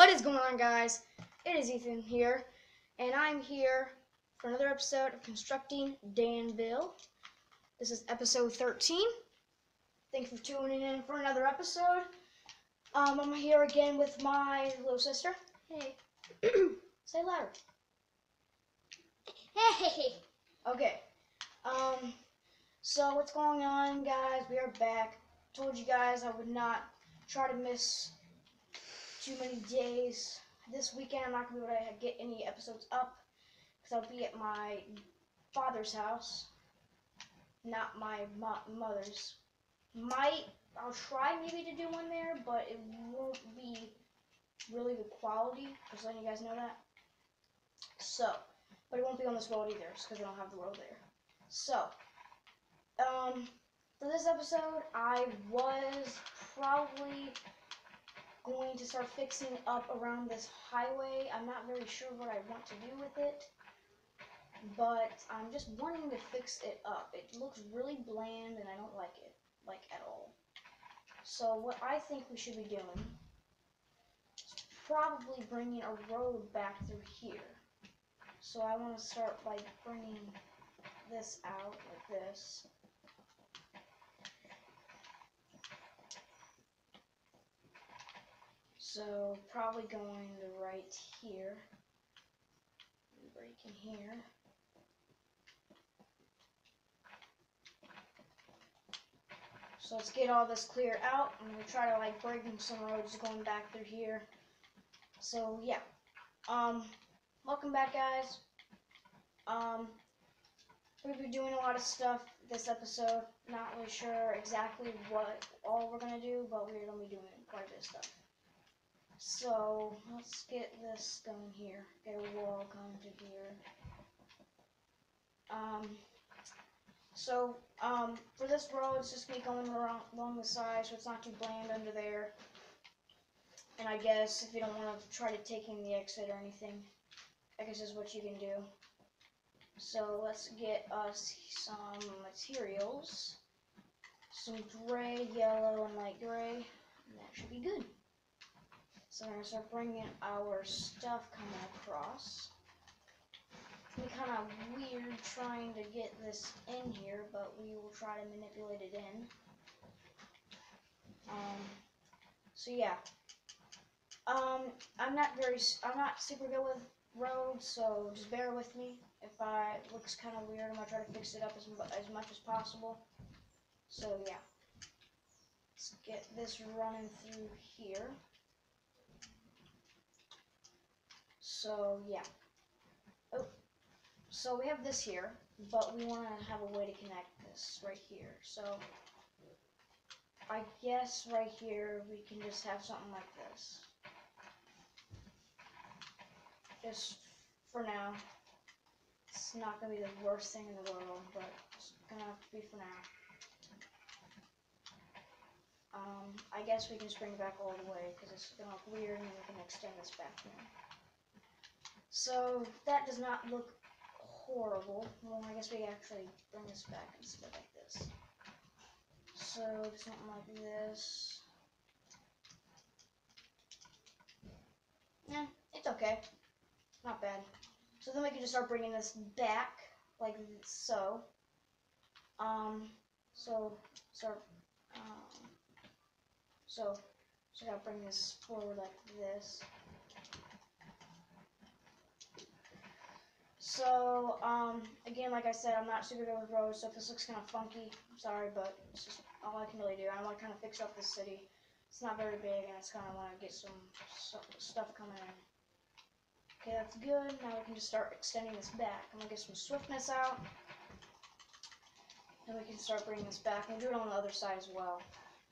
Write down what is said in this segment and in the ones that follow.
What is going on, guys? It is Ethan here, and I'm here for another episode of Constructing Danville. This is episode 13. Thanks for tuning in for another episode. Um, I'm here again with my little sister. Hey. Say louder. Hey! Okay. Um, so what's going on, guys? We are back. Told you guys I would not try to miss too many days. This weekend I'm not gonna be able to get any episodes up because I'll be at my father's house, not my mo- mother's. Might I'll try maybe to do one there, but it won't be really good quality. Just letting you guys know that. So, but it won't be on this road either, because we don't have the road there. So, um, for this episode, I was probably going to start fixing up around this highway. I'm not very sure what I want to do with it, but I'm just wanting to fix it up. It looks really bland, and I don't like it, like at all. So what I think we should be doing is probably bringing a road back through here. So I want to start by bringing this out like this. So probably going to right here. Break in here. So let's get all this cleared out. I'm gonna try to like break in some roads going back through here. So yeah. Um welcome back guys. Um we'll be doing a lot of stuff this episode. Not really sure exactly what all we're gonna do, but we're gonna be doing quite a bit of stuff. So let's get this going here. Get a wall going to here. Um so um, for this road, it's just me going around, along the side, so it's not too bland under there. And I guess if you don't want to try to take in the exit or anything, I guess is what you can do. So let's get us some materials. Some gray, yellow, and light gray. And that should be good. So we're to start bringing our stuff coming across be kind of weird trying to get this in here, but we will try to manipulate it in. Um, so yeah. Um, I'm not very, I'm not super good with roads, so just bear with me. If I it looks kind of weird, I'm gonna try to fix it up as, as much as possible. So yeah. Let's get this running through here. So yeah. Oh, so we have this here, but we want to have a way to connect this right here. So I guess right here we can just have something like this. Just for now. It's not going to be the worst thing in the world, but it's going to have to be for now. Um, I guess we can spring back all the way because it's going to look weird and we can extend this back there. So that does not look horrible. Well, I guess we actually bring this back instead like this. So, something like this. Yeah, it's okay. Not bad. So then we can just start bringing this back, like so. Um, so, start, um, so, so I gotta bring this forward like this. So, um, again, like I said, I'm not super good with roads, so if this looks kind of funky, I'm sorry, but it's just all I can really do. I want to kind of fix up this city. It's not very big, and it's kind of want to get some, stuff coming in. Okay, that's good. Now we can just start extending this back. I'm going to get some swiftness out. And we can start bringing this back. And do it on the other side as well.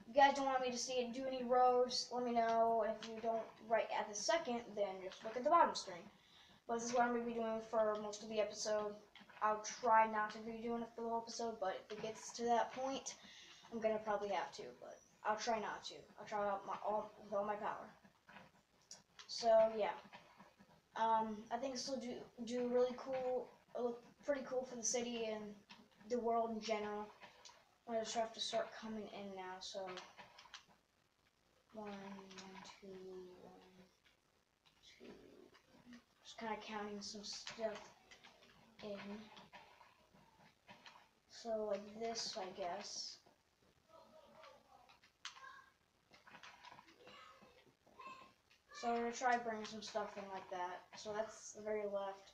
If you guys don't want me to see it do any roads, let me know. If you don't right at the second, then just look at the bottom screen. But this is what I'm going to be doing for most of the episode. I'll try not to be doing it for the whole episode, but if it gets to that point, I'm going to probably have to, but I'll try not to. I'll try out my, all, with all my power. So, yeah. Um, I think this will do, do really cool, look pretty cool for the city and the world in general. I just have to start coming in now, so one, two, kind of counting some stuff in. So like this, I guess. So we're gonna try bringing some stuff in like that. So that's the very left.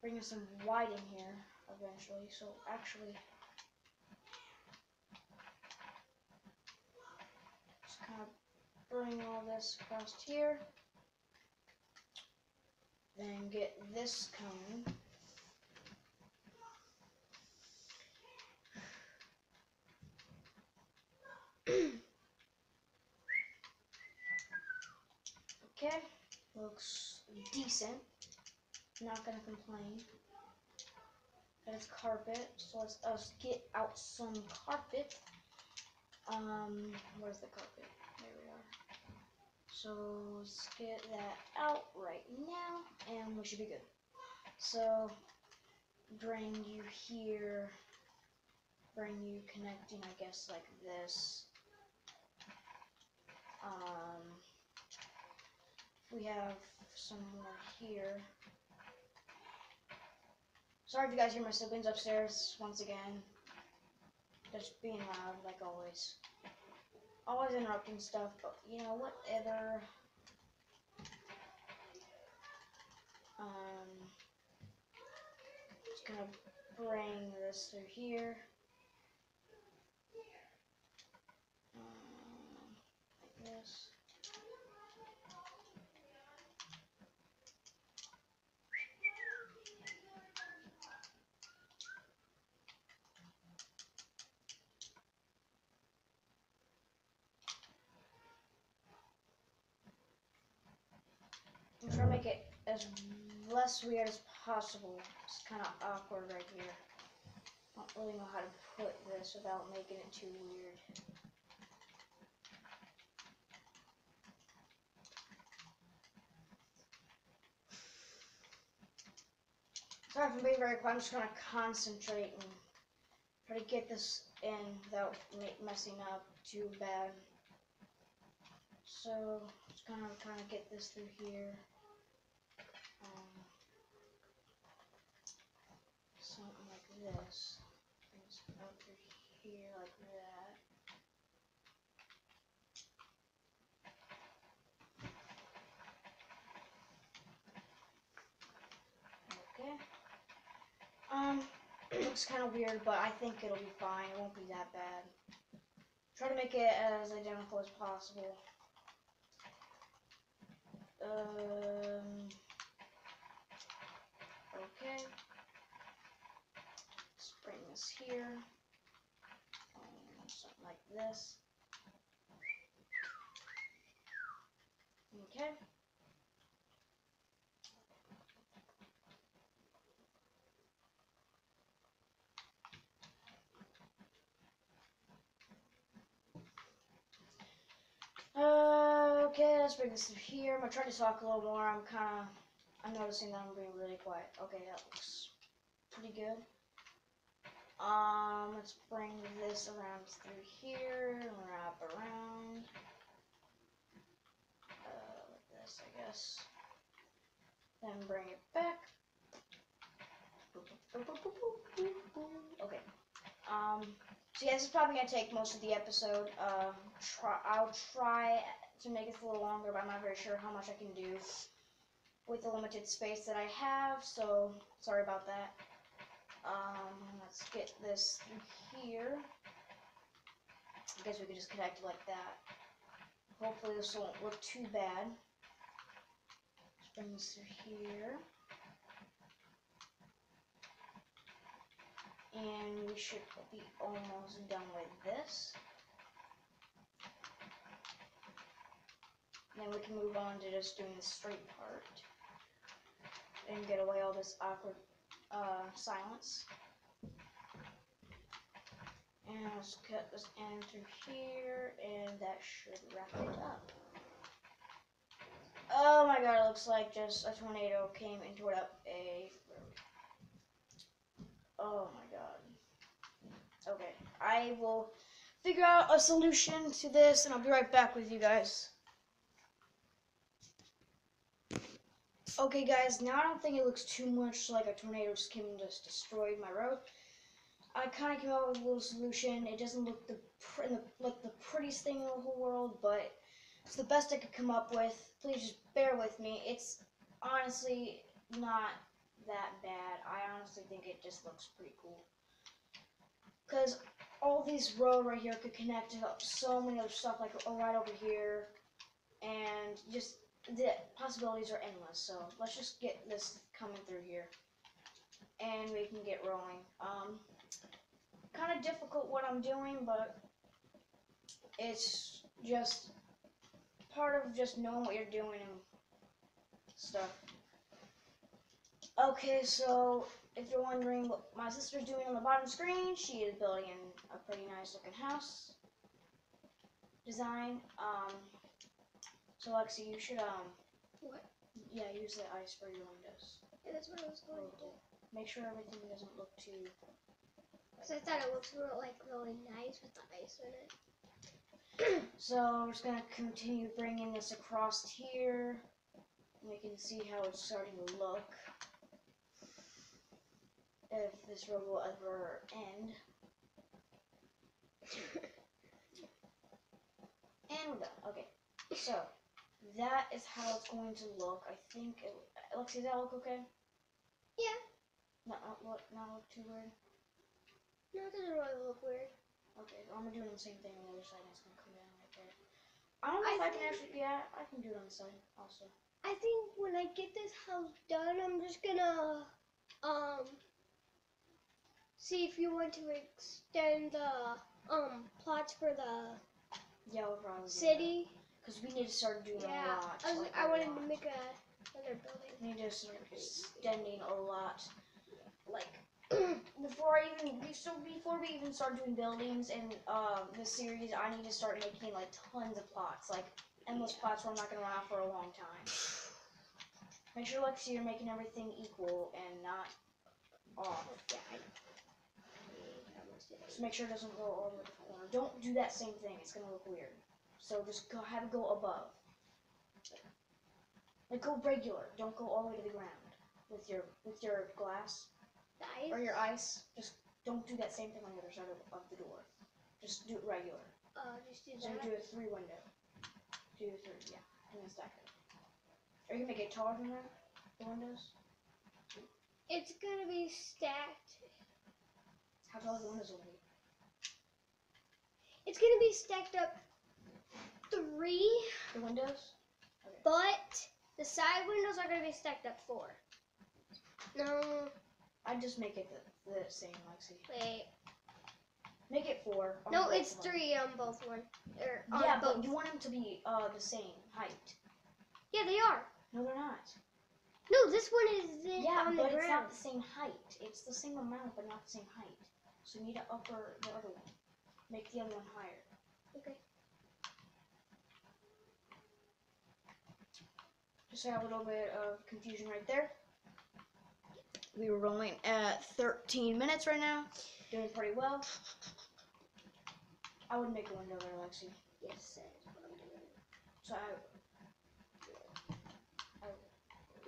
Bringing some white in here eventually. So actually, just kind of bring all this across here. Then get this cone. okay, looks decent. Not gonna complain. That is carpet, so let's us get out some carpet. Um, where's the carpet? So let's get that out right now, and we should be good. So bring you here, bring you connecting, I guess, like this. Um, we have some more here. Sorry if you guys hear my siblings upstairs once again. Just being loud, like always. Always interrupting stuff, but you know, whatever. Um, just gonna bring this through here. Um, like this. I'm to make it as less weird as possible. It's kind of awkward right here. I don't really know how to put this without making it too weird. Sorry I'm being very quiet. I'm just going to concentrate and try to get this in without messing up too bad. So, just kind of kind of get this through here. Um, something like this. Brings it up through here like that. Okay. Um, it looks kind of weird, but I think it'll be fine. It won't be that bad. Try to make it as identical as possible. Um, okay. This here. Something like this. Okay. Okay, let's bring this through here. I'm gonna try to talk a little more. I'm kind of, I'm noticing that I'm being really quiet. Okay, that looks pretty good. Um, let's bring this around through here and wrap around. Uh, like this, I guess. Then bring it back. Okay. Um, so yeah, this is probably gonna take most of the episode. Uh, try, I'll try to make it a little longer, but I'm not very sure how much I can do with the limited space that I have. So sorry about that. Um, let's get this through here. I guess we could just connect it like that. Hopefully this won't look too bad. Let's bring this through here. And we should be almost done with this. Then we can move on to just doing the straight part. And get away all this awkward uh, silence. And let's cut this end through here, and that should wrap it up. Oh my god, it looks like just a tornado came and tore up a Oh my god. Okay, I will figure out a solution to this and I'll be right back with you guys. Okay, guys, now I don't think it looks too much like a tornado just came and just destroyed my road. I kind of came up with a little solution. It doesn't look the, the like the prettiest thing in the whole world, but it's the best I could come up with. Please just bear with me. It's honestly not that bad. I honestly think it just looks pretty cool. Cause all these road right here could connect to so many other stuff, like right over here, and just the possibilities are endless. So let's just get this coming through here, and we can get rolling. Um, kind of difficult what I'm doing, but it's just part of just knowing what you're doing and stuff. Okay, so if you're wondering what my sister's doing on the bottom screen, she is building a pretty nice looking house design. Um, so Lexi, you should um, What? yeah, use the ice for your windows. Yeah, that's what I was going to do. Make sure everything doesn't look too. Because I thought it looked real, like really nice with the ice in it. So I'm just gonna continue bringing this across here. And we can see how it's starting to look. If this road will ever end. And we're done. Okay. So that is how it's going to look. I think. It, Alexi, does that look okay? Yeah. Not, not look not look too weird. No, it doesn't really look weird. Okay, I'm gonna do the same thing on the other side. and It's gonna come down right there. I don't know I if I can actually. Yeah, I can do it on the side also. I think when I get this house done, I'm just gonna um see if you want to extend the um plots for the Yeah, we'll city. Because we need to start doing Yeah, a lot. I, was, like, I wanted lot. to make a, another building. We need to start extending a lot. Like before I even so before we even start doing buildings and um the series, I need to start making like tons of plots, like endless plots where I'm not gonna run out for a long time. Make sure Lexi, you're making everything equal and not off. Yeah, Just make sure it doesn't go all way the corner. Don't do that same thing. It's gonna look weird. So just go have it go above. Like go regular. Don't go all the way to the ground with your with your glass the or your ice. Just don't do that same thing on the other side of, of the door. Just do it regular. Uh, just do So that. do a three window. Do a three, yeah. And then stack it. Are you gonna make it taller than that. The windows. It's gonna be stacked. How tall is the windows gonna be? It's gonna be stacked up three, The windows. but the side windows are gonna be stacked up four. No, I just make it the, the same, Lexi. wait. Make it four. No, it's them. three on both one. Or on Yeah, both. but you want them to be uh the same height. Yeah, they are. No, they're not. No, this one is in, Yeah, on but it's not the same height. It's the same amount, but not the same height. So you need to upper the other one. Make the other one higher. Okay. Just have a little bit of confusion right there. We were rolling at 13 minutes right now. Doing pretty well. I would make a window there, Lexi. Yes, that is what I'm doing. So I. I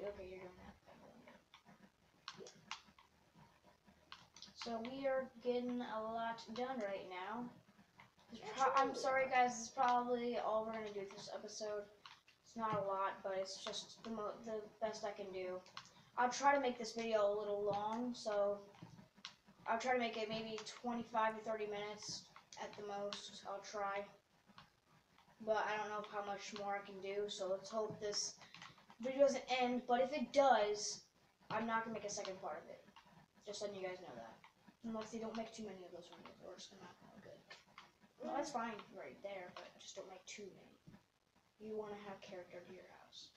okay, you're doing that. So we are getting a lot done right now. I'm sorry, guys. This is probably all we're gonna do this episode. It's not a lot, but it's just the the best I can do. I'll try to make this video a little long, so I'll try to make it maybe 25 to 30 minutes at the most. I'll try but I don't know how much more I can do. So let's hope this video doesn't end. But if it does, I'm not gonna make a second part of it. Just letting you guys know that. Unless they don't make too many of those windows, or it's not good. Well, that's fine right there, but just don't make too many. You want to have character to your house.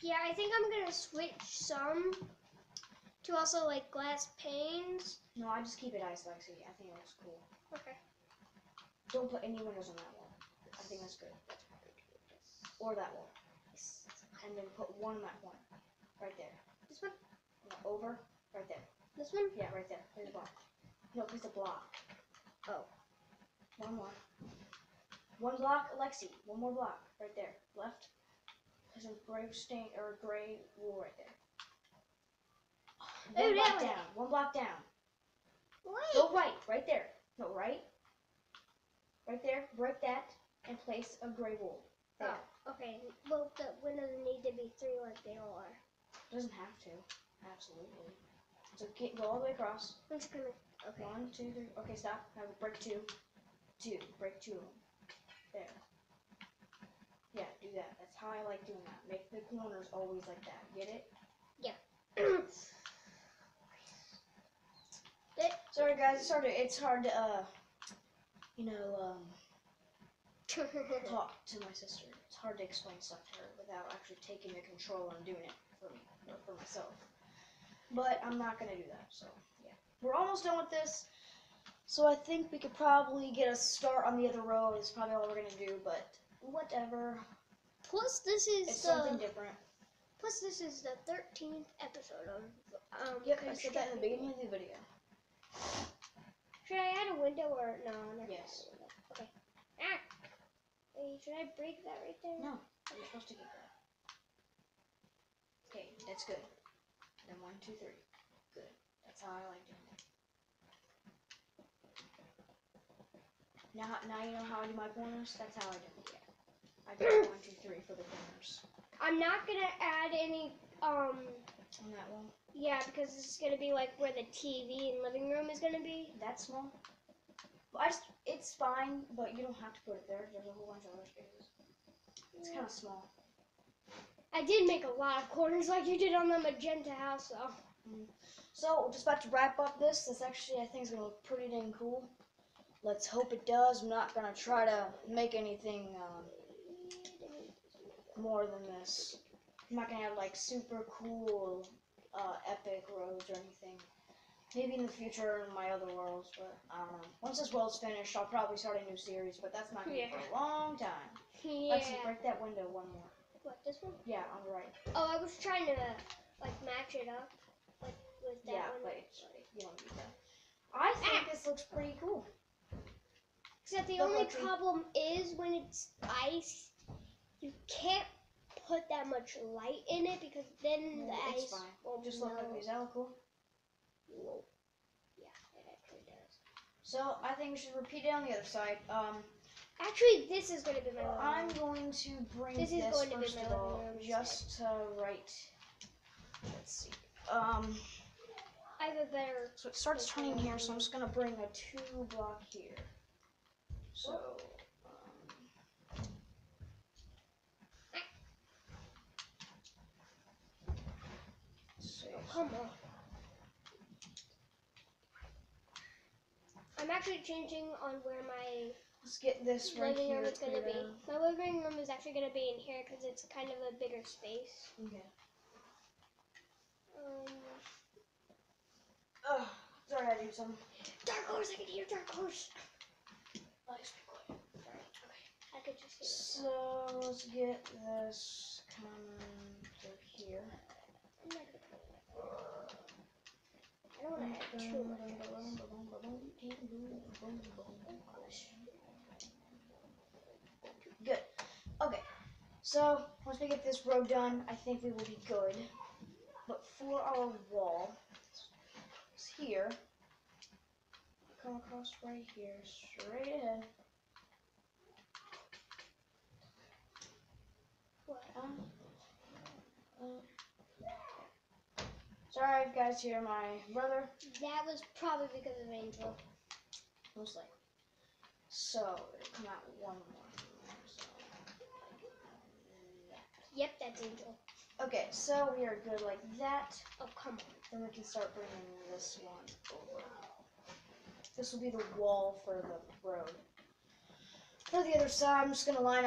Yeah, I think I'm gonna switch some to also like glass panes. No, I just keep it ice, Lexi. I think it looks cool. Okay. Don't put any windows on that wall. I think that's good. Or that wall. And then put one on that one. Right there. This one? No, over. Right there. This one? Yeah, right there. There's a block. No, there's a block. Oh. One more. One block, Alexi. One more block. Right there. Left. There's a gray stain or a gray wall right there. Oh, One block that way. down. One block down. Wait. Go right, right there. No, right. Right there. Break that and place a gray wall. There. Oh, okay. Well, the windows need to be three like they are. Doesn't have to. Absolutely. So get, go all the way across. I'm just gonna. Okay. One, two, three. Okay, stop. Now break two. Two. Break two. There. Yeah, do that. That's how I like doing that. Make the corners always like that. Get it? Yeah. Sorry guys, it's hard to it's hard to uh you know, um talk to my sister. It's hard to explain stuff to her without actually taking the control and doing it for or for myself. But I'm not gonna do that, so yeah. We're almost done with this. So I think we could probably get a start on the other row is probably all we're gonna do, but whatever. plus, this is It's the. something different. Plus, this is the thirteenth episode of. Um, Yep, I said that in the beginning of the video. Should I add a window or no? Not Yes. add a window. Okay. Ah. Wait, should I break that right there? No, you're supposed to get that. Okay, that's good. Then one, two, three. Good. That's how I like doing it. Now, now you know how I do my corners. That's how I do it. I do one, two, three for the corners I'm not gonna add any. Um. on that one. Yeah, because this is gonna be like where the TV and living room is gonna be. That small. I just, it's fine, but you don't have to put it there. There's a whole bunch of other spaces. It's kind of small. I did make a lot of corners like you did on the magenta house, though. So we're just about to wrap up this. This actually, I think, is gonna look pretty dang cool. Let's hope it does. I'm not gonna try to make anything um, more than this. I'm not gonna have like super cool, uh, epic roads or anything. Maybe in the future in my other worlds, but I don't know. Once this world's finished, I'll probably start a new series, but that's not gonna be for a long time. Yeah. Actually, break that window one more. What this one? Yeah, on the right. Oh, I was trying to like match it up, like with that yeah, one. but it's, you don't need that. I think Ah. this looks pretty cool. Except the Look, only problem is when it's ice, you can't put that much light in it because then the Mm, ice fine. will Just look melt. like these. That look cool. Whoa. Yeah, it actually does. So I think we should repeat it on the other side. Um, Actually, this is going to be my living I'm going to bring This this, is going to be first my of all, just to right. Let's see. Um, I have a better. so it starts turning here, so I'm just gonna bring a two block here. So. Um, so Come on. I'm actually changing on where my let's get this right living here. room is going to be. My living room is actually going to be in here because it's kind of a bigger space. Okay. Um, Ugh, sorry, I do some. dark horse, I can hear dark horse. I could just. So let's get this coming through here. Good. Okay. So once we get this row done, I think we will be good. But for our wall, it's here. Come across right here, straight ahead. What? Uh, sorry, guys. Here, my brother. That was probably because of Angel. Most likely. So come out one more. So, like Yep, that's Angel. Okay, so we are good like that. Oh, come on. Then we can start bringing this one over. This will be the wall for the road. For the other side, I'm just gonna line up